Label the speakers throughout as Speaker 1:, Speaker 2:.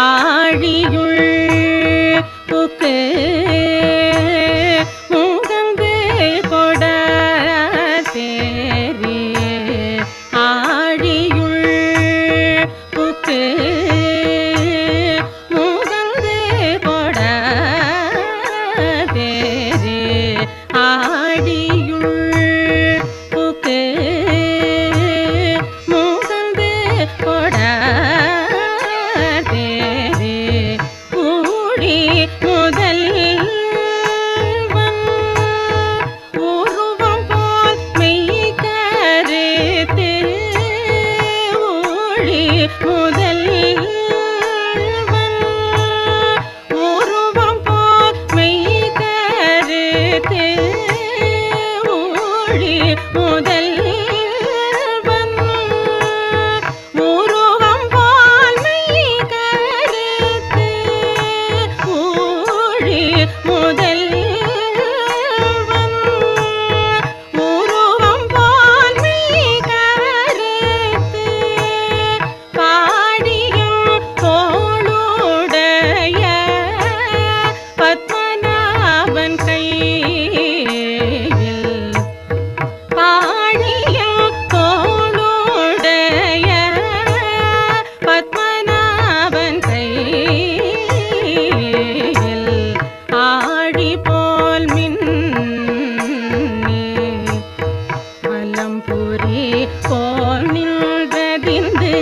Speaker 1: ஆழியுள் கூடி வலம்புரி போனில் நின்றதிந்து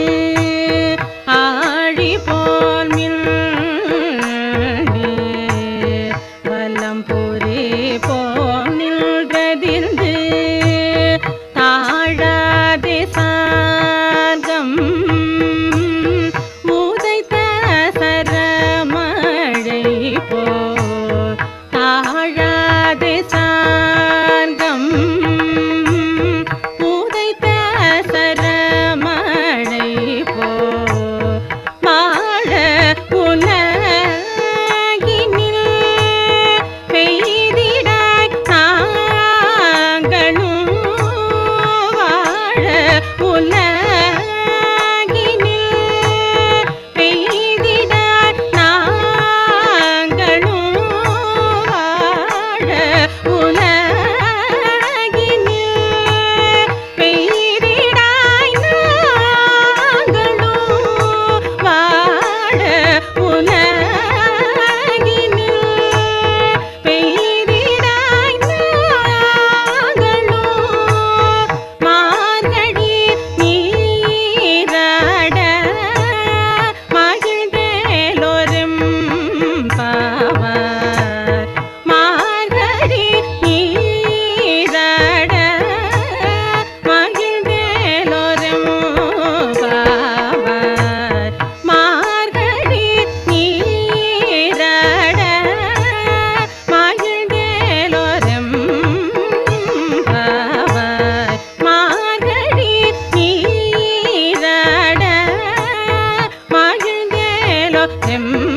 Speaker 1: செம்